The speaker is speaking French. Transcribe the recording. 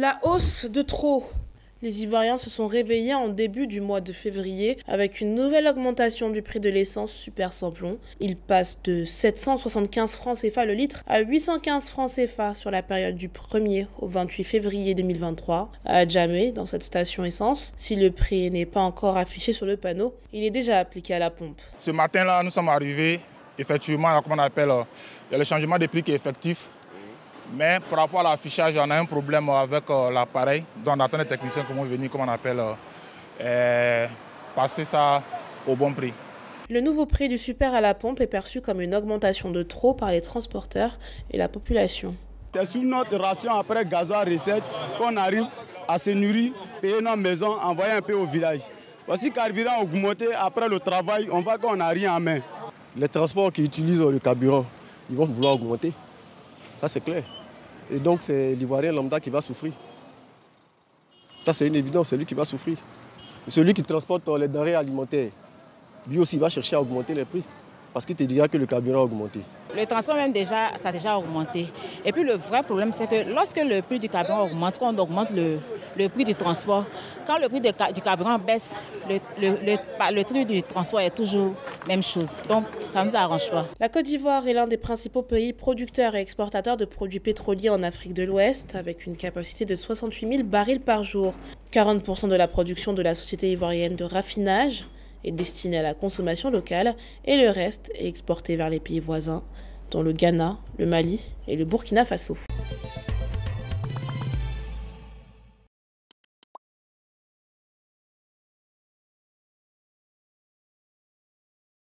La hausse de trop. Les Ivoiriens se sont réveillés en début du mois de février avec une nouvelle augmentation du prix de l'essence super samplon. Il passe de 775 francs CFA le litre à 815 francs CFA sur la période du 1er au 28 février 2023 à Djamé, dans cette station essence. Si le prix n'est pas encore affiché sur le panneau, il est déjà appliqué à la pompe. Ce matin-là, nous sommes arrivés, effectivement, comment on appelle, euh, il y a le changement de prix qui est effectif mais par rapport à l'affichage, on a un problème avec euh, l'appareil. Donc on attend les techniciens qui vont venir, comme on appelle, euh, passer ça au bon prix. Le nouveau prix du super à la pompe est perçu comme une augmentation de trop par les transporteurs et la population. C'est sous notre ration après gasoil recette qu'on arrive à se nourrir, payer nos maisons, envoyer un peu au village. Voici carburant augmenté, après le travail, on voit qu'on n'a rien en main. Les transports qui utilisent le carburant, ils vont vouloir augmenter. Ça c'est clair. Et donc c'est l'Ivoirien lambda qui va souffrir. Ça c'est une évidence, c'est lui qui va souffrir. celui qui transporte les denrées alimentaires, lui aussi va chercher à augmenter les prix parce qu'il te dira que le carburant a augmenté. Le transport même déjà, ça a déjà augmenté. Et puis le vrai problème, c'est que lorsque le prix du carburant augmente, quand on augmente le, prix du transport, quand le prix du carburant baisse, le, le, prix du transport est toujours même chose. Donc ça ne nous arrange pas. La Côte d'Ivoire est l'un des principaux pays producteurs et exportateurs de produits pétroliers en Afrique de l'Ouest, avec une capacité de 68 000 barils par jour. 40% de la production de la société ivoirienne de raffinage est destiné à la consommation locale et le reste est exporté vers les pays voisins, dont le Ghana, le Mali et le Burkina Faso.